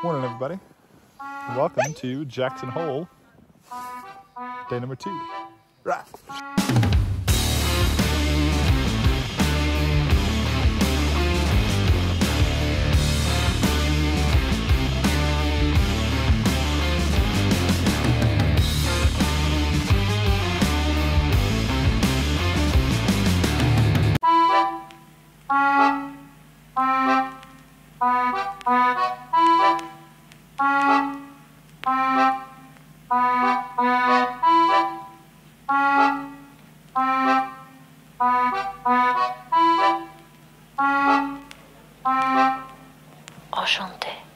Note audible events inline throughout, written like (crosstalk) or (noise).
Morning, everybody. Welcome to Jackson Hole, day number two. Right. Enchanté.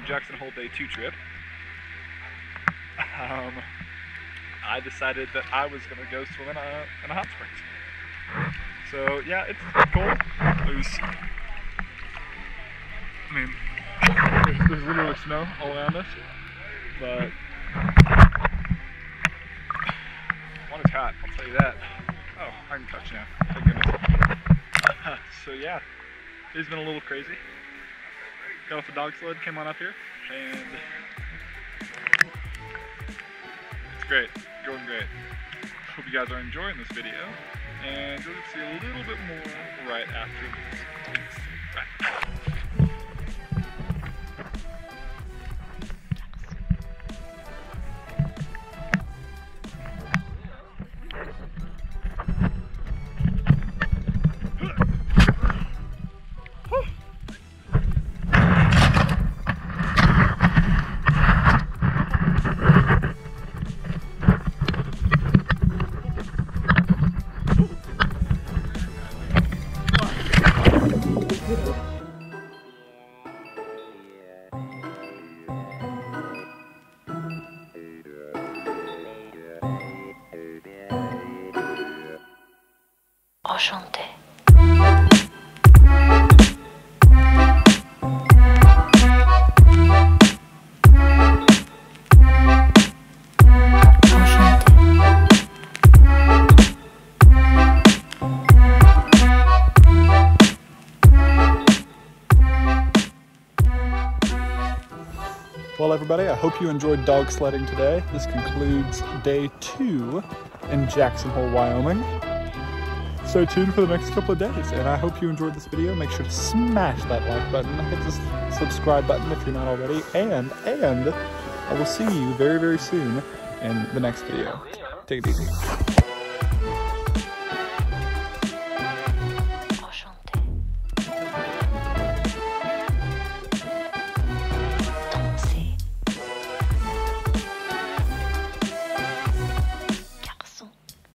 On Jackson Hole Day 2 trip, um, I decided that I was going to go swim in a, hot springs. So, yeah, it's cold. There's, I mean, there's, there's literally snow all around us, but one is hot, I'll tell you that. Oh, I can touch now. Thank goodness. (laughs) so, yeah, it's been a little crazy got off the dog sled, came on up here, and it's great, going great. Hope you guys are enjoying this video, and you'll see a little bit more right after this. Enchanté. Well, everybody, I hope you enjoyed dog sledding today. This concludes day two in Jackson Hole, Wyoming. Stay tuned for the next couple of days, and I hope you enjoyed this video. Make sure to smash that like button, hit the subscribe button if you're not already, and and I will see you very very soon in the next video. Take it easy.